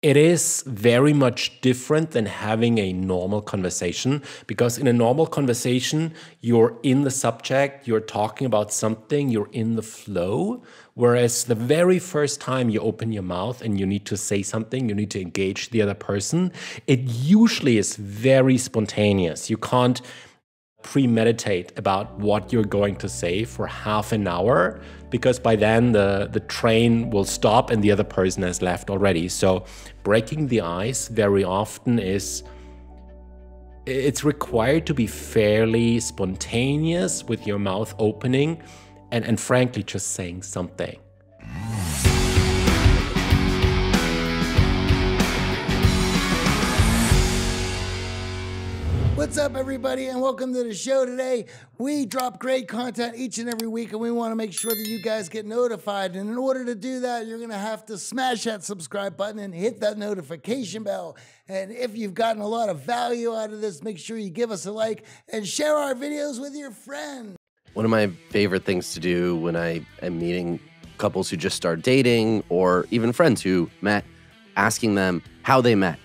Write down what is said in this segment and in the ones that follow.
It is very much different than having a normal conversation because in a normal conversation, you're in the subject, you're talking about something, you're in the flow. Whereas the very first time you open your mouth and you need to say something, you need to engage the other person, it usually is very spontaneous. You can't premeditate about what you're going to say for half an hour because by then the, the train will stop and the other person has left already. So breaking the ice very often is it's required to be fairly spontaneous with your mouth opening and, and frankly just saying something. What's up, everybody, and welcome to the show today. We drop great content each and every week, and we want to make sure that you guys get notified. And in order to do that, you're going to have to smash that subscribe button and hit that notification bell. And if you've gotten a lot of value out of this, make sure you give us a like and share our videos with your friends. One of my favorite things to do when I am meeting couples who just start dating or even friends who met, asking them how they met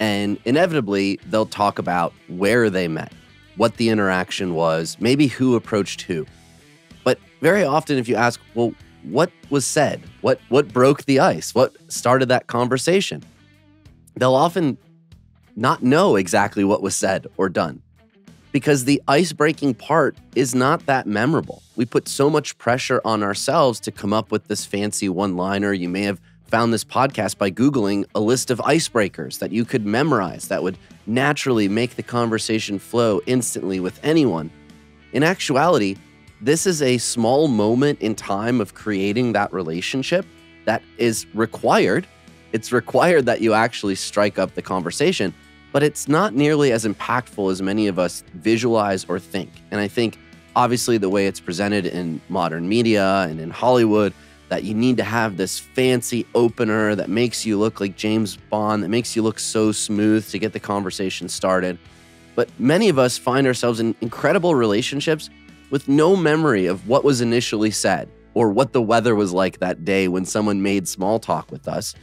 and inevitably, they'll talk about where they met, what the interaction was, maybe who approached who. But very often, if you ask, well, what was said? What, what broke the ice? What started that conversation? They'll often not know exactly what was said or done because the ice breaking part is not that memorable. We put so much pressure on ourselves to come up with this fancy one liner. You may have found this podcast by Googling a list of icebreakers that you could memorize that would naturally make the conversation flow instantly with anyone. In actuality, this is a small moment in time of creating that relationship that is required. It's required that you actually strike up the conversation, but it's not nearly as impactful as many of us visualize or think. And I think, obviously, the way it's presented in modern media and in Hollywood that you need to have this fancy opener that makes you look like James Bond, that makes you look so smooth to get the conversation started. But many of us find ourselves in incredible relationships with no memory of what was initially said or what the weather was like that day when someone made small talk with us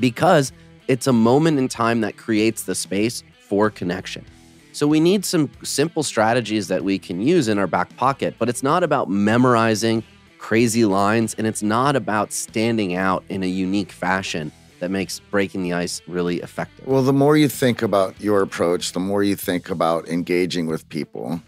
because it's a moment in time that creates the space for connection. So we need some simple strategies that we can use in our back pocket, but it's not about memorizing crazy lines, and it's not about standing out in a unique fashion that makes breaking the ice really effective. Well, the more you think about your approach, the more you think about engaging with people,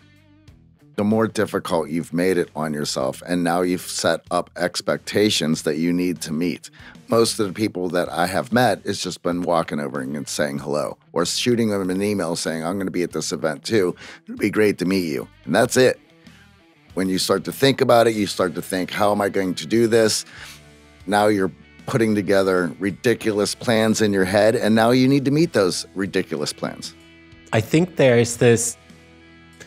the more difficult you've made it on yourself. And now you've set up expectations that you need to meet. Most of the people that I have met it's just been walking over and saying hello or shooting them an email saying, I'm going to be at this event too. It'd be great to meet you. And that's it. When you start to think about it, you start to think, how am I going to do this? Now you're putting together ridiculous plans in your head, and now you need to meet those ridiculous plans. I think there is this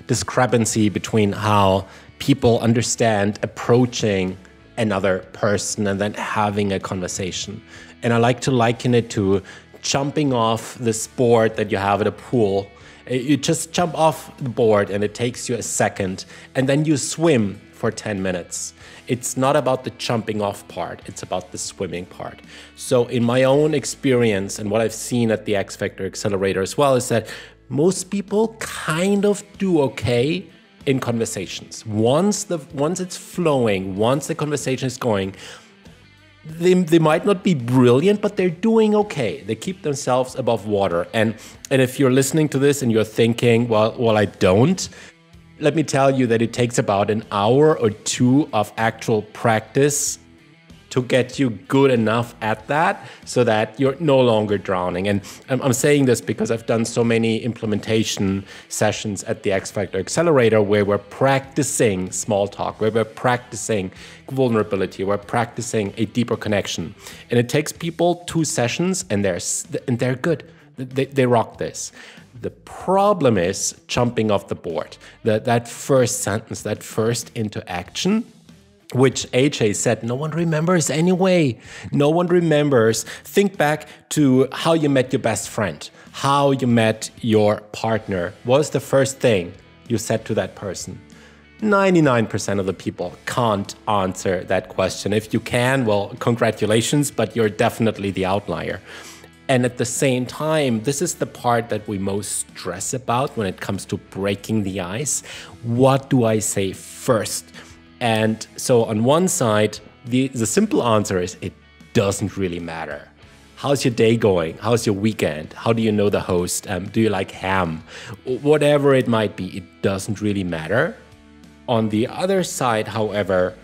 discrepancy between how people understand approaching another person and then having a conversation. And I like to liken it to jumping off the sport that you have at a pool Uh, you just jump off the board and it takes you a second, and then you swim for 10 minutes. It's not about the jumping off part, it's about the swimming part. So, in my own experience and what I've seen at the X Factor Accelerator as well, is that most people kind of do okay in conversations. Once the once it's flowing, once the conversation is going, they, they might not be brilliant, but they're doing okay. They keep themselves above water. And and if you're listening to this and you're thinking, well, well, I don't, let me tell you that it takes about an hour or two of actual practice to get you good enough at that so that you're no longer drowning. And I'm, saying this because I've done so many implementation sessions at the X Factor Accelerator where we're practicing small talk, where we're practicing vulnerability, we're practicing a deeper connection. And it takes people two sessions and they're, and they're good. They, they rock this. The problem is jumping off the board. That, that first sentence, that first interaction which AJ said, no one remembers anyway. No one remembers. Think back to how you met your best friend, how you met your partner. What was the first thing you said to that person? 99% of the people can't answer that question. If you can, well, congratulations, but you're definitely the outlier. And at the same time, this is the part that we most stress about when it comes to breaking the ice. What do I say first? And so, on one side, the, the simple answer is it doesn't really matter. How's your day going? How's your weekend? How do you know the host? Um, do you like ham? Whatever it might be, it doesn't really matter. On the other side, however,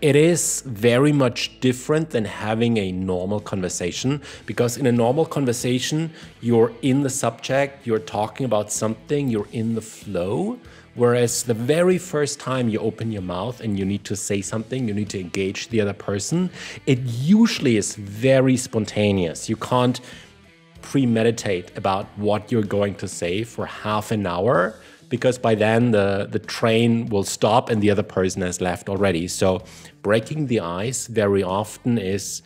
it is very much different than having a normal conversation because in a normal conversation, you're in the subject, you're talking about something, you're in the flow. Whereas the very first time you open your mouth and you need to say something, you need to engage the other person, it usually is very spontaneous. You can't premeditate about what you're going to say for half an hour because by then the, the train will stop and the other person has left already. So breaking the ice very often is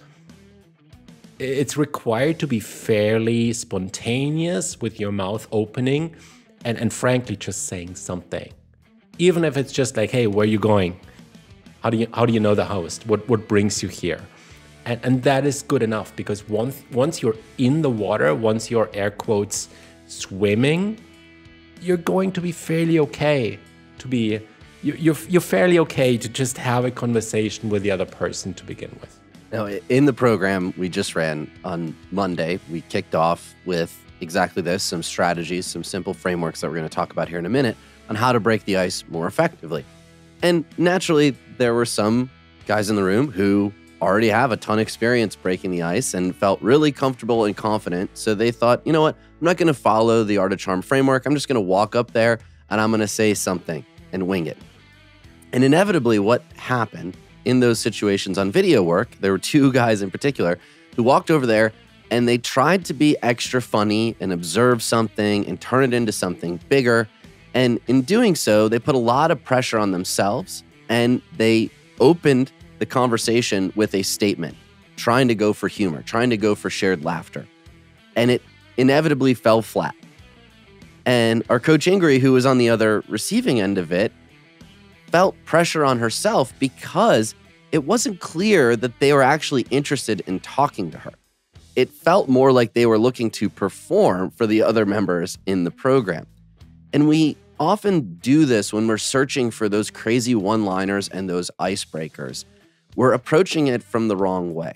it's required to be fairly spontaneous with your mouth opening and, and frankly just saying something. Even if it's just like, hey, where are you going? How do you how do you know the host? What what brings you here? And and that is good enough because once once you're in the water, once you're air quotes swimming, you're going to be fairly okay to be you're, you're fairly okay to just have a conversation with the other person to begin with. Now, in the program we just ran on Monday, we kicked off with exactly this some strategies, some simple frameworks that we're going to talk about here in a minute on how to break the ice more effectively. And naturally, there were some guys in the room who already have a ton of experience breaking the ice and felt really comfortable and confident. So they thought, you know what? I'm not going to follow the Art of Charm framework. I'm just going to walk up there and I'm going to say something and wing it. And inevitably, what happened in those situations on video work, there were two guys in particular who walked over there and they tried to be extra funny and observe something and turn it into something bigger. And in doing so, they put a lot of pressure on themselves and they opened the conversation with a statement, trying to go for humor, trying to go for shared laughter. And it inevitably fell flat. And our coach Ingrid, who was on the other receiving end of it, felt pressure on herself because it wasn't clear that they were actually interested in talking to her. It felt more like they were looking to perform for the other members in the program. And we often do this when we're searching for those crazy one liners and those icebreakers we're approaching it from the wrong way.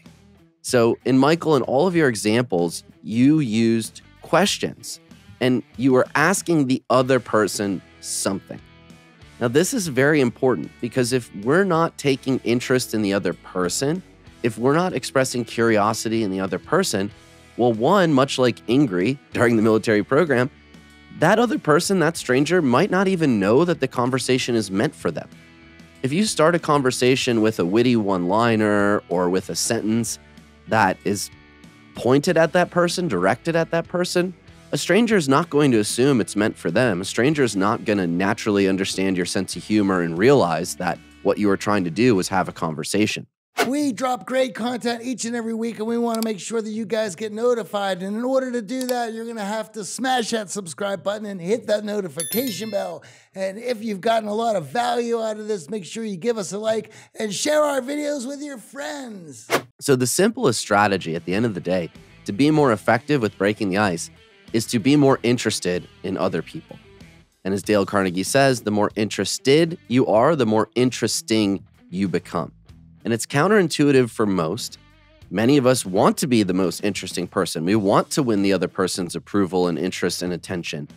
So, in Michael, in all of your examples, you used questions and you were asking the other person something. Now, this is very important because if we're not taking interest in the other person, if we're not expressing curiosity in the other person, well, one, much like Ingrid during the military program, that other person, that stranger, might not even know that the conversation is meant for them. If you start a conversation with a witty one liner or with a sentence that is pointed at that person, directed at that person, a stranger is not going to assume it's meant for them. A stranger is not going to naturally understand your sense of humor and realize that what you were trying to do was have a conversation. We drop great content each and every week, and we want to make sure that you guys get notified. And in order to do that, you're going to have to smash that subscribe button and hit that notification bell. And if you've gotten a lot of value out of this, make sure you give us a like and share our videos with your friends. So, the simplest strategy at the end of the day to be more effective with breaking the ice is to be more interested in other people. And as Dale Carnegie says, the more interested you are, the more interesting you become. And it's counterintuitive for most. Many of us want to be the most interesting person. We want to win the other person's approval and interest and attention.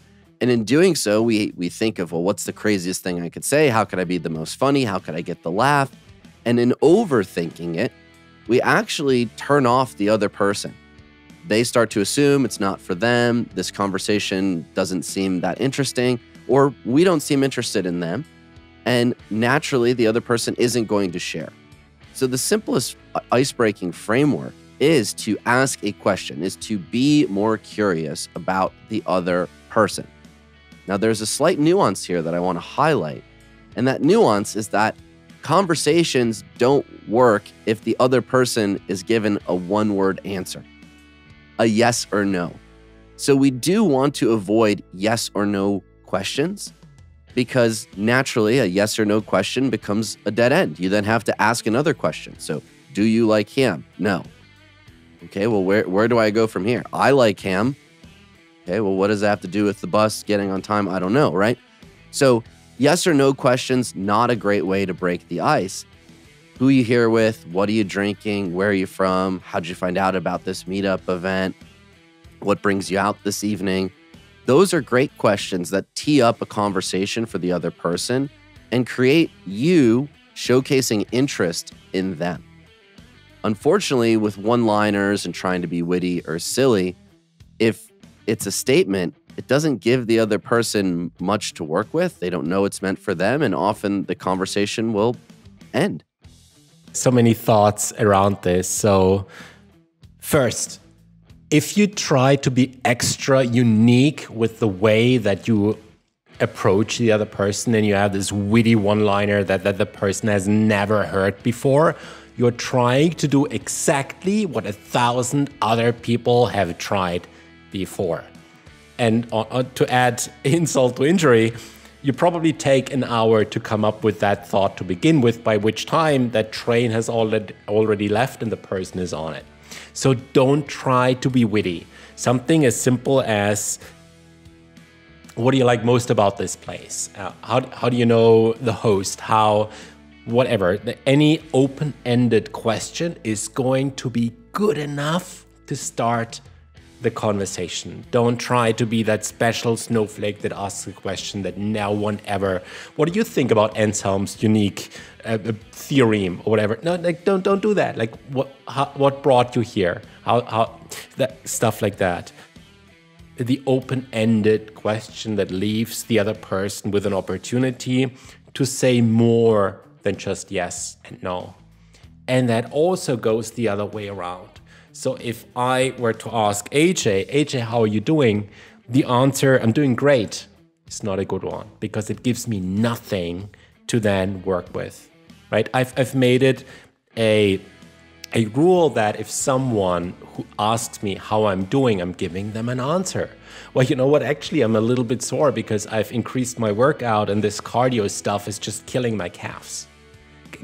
And in doing so, we, we think of, well, what's the craziest thing I could say? How could I be the most funny? How could I get the laugh? And in overthinking it, we actually turn off the other person. They start to assume it's not for them. This conversation doesn't seem that interesting, or we don't seem interested in them. And naturally, the other person isn't going to share. So the simplest ice-breaking framework is to ask a question, is to be more curious about the other person. Now, there's a slight nuance here that I want to highlight. And that nuance is that conversations don't work if the other person is given a one word answer, a yes or no. So we do want to avoid yes or no questions because naturally a yes or no question becomes a dead end. You then have to ask another question. So, do you like him? No. Okay, well, where, where do I go from here? I like ham. Okay, well, what does that have to do with the bus getting on time? I don't know, right? So, yes or no questions, not a great way to break the ice. Who are you here with? What are you drinking? Where are you from? How'd you find out about this meetup event? What brings you out this evening? Those are great questions that tee up a conversation for the other person and create you showcasing interest in them. Unfortunately, with one liners and trying to be witty or silly, if it's a statement, it doesn't give the other person much to work with. They don't know it's meant for them, and often the conversation will end. So many thoughts around this. So, first, if you try to be extra unique with the way that you approach the other person and you have this witty one liner that, that the person has never heard before, you're trying to do exactly what a thousand other people have tried before. And uh, uh, to add insult to injury, you probably take an hour to come up with that thought to begin with, by which time that train has already, already left and the person is on it. So don't try to be witty. Something as simple as what do you like most about this place? Uh, how, how do you know the host? How, whatever. Any open ended question is going to be good enough to start the conversation. Don't try to be that special snowflake that asks a question that no one ever. What do you think about Anselm's unique uh, uh, theorem or whatever? No, like don't don't do that. Like what how, what brought you here? How how that stuff like that. The open-ended question that leaves the other person with an opportunity to say more than just yes and no. And that also goes the other way around so if I were to ask AJ, AJ, how are you doing? The answer, I'm doing great, is not a good one because it gives me nothing to then work with, right? I've, I've made it a a rule that if someone who asks me how I'm doing, I'm giving them an answer. Well, you know what? Actually, I'm a little bit sore because I've increased my workout and this cardio stuff is just killing my calves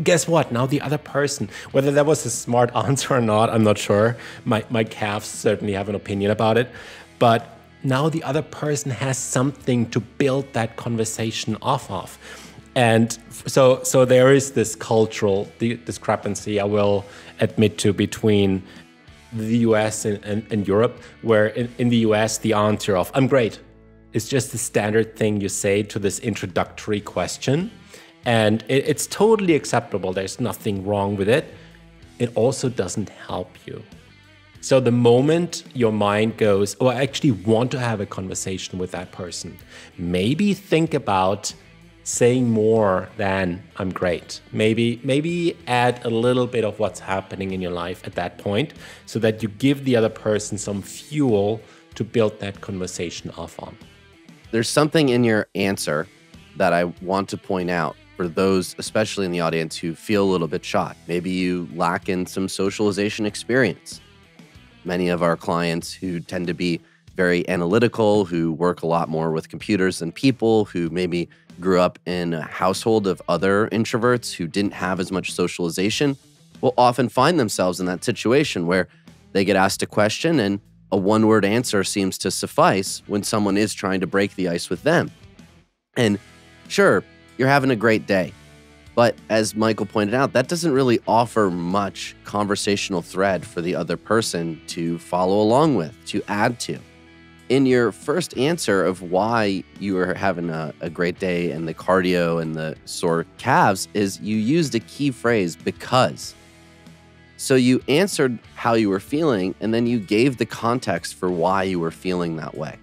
guess what? Now the other person, whether that was a smart answer or not, I'm not sure. My, my calves certainly have an opinion about it. But now the other person has something to build that conversation off of. And so, so there is this cultural discrepancy, I will admit to, between the US and, and, and Europe, where in, in the US, the answer of, I'm great, is just the standard thing you say to this introductory question and it, it's totally acceptable. There's nothing wrong with it. It also doesn't help you. So the moment your mind goes, oh, I actually want to have a conversation with that person, maybe think about saying more than I'm great. Maybe maybe add a little bit of what's happening in your life at that point so that you give the other person some fuel to build that conversation off on. There's something in your answer that I want to point out for those, especially in the audience, who feel a little bit shy. Maybe you lack in some socialization experience. Many of our clients who tend to be very analytical, who work a lot more with computers than people, who maybe grew up in a household of other introverts who didn't have as much socialization, will often find themselves in that situation where they get asked a question and a one word answer seems to suffice when someone is trying to break the ice with them. And sure, you're having a great day. But as Michael pointed out, that doesn't really offer much conversational thread for the other person to follow along with, to add to. In your first answer of why you were having a, a great day and the cardio and the sore calves, is you used a key phrase, because. So you answered how you were feeling, and then you gave the context for why you were feeling that way.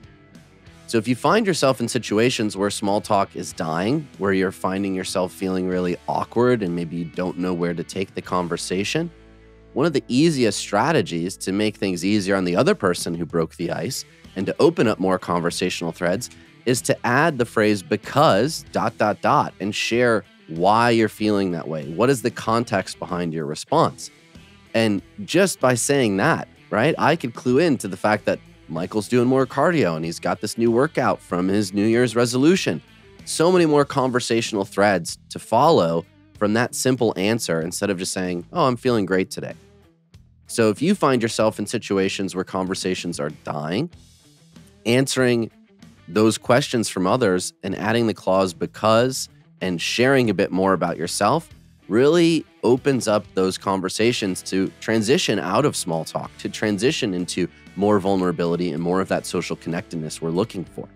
So if you find yourself in situations where small talk is dying, where you're finding yourself feeling really awkward and maybe you don't know where to take the conversation, one of the easiest strategies to make things easier on the other person who broke the ice and to open up more conversational threads is to add the phrase because dot dot dot and share why you're feeling that way. What is the context behind your response? And just by saying that, right, I could clue into the fact that Michael's doing more cardio and he's got this new workout from his New Year's resolution. So many more conversational threads to follow from that simple answer instead of just saying, Oh, I'm feeling great today. So if you find yourself in situations where conversations are dying, answering those questions from others and adding the clause because and sharing a bit more about yourself really opens up those conversations to transition out of small talk, to transition into more vulnerability and more of that social connectedness we're looking for.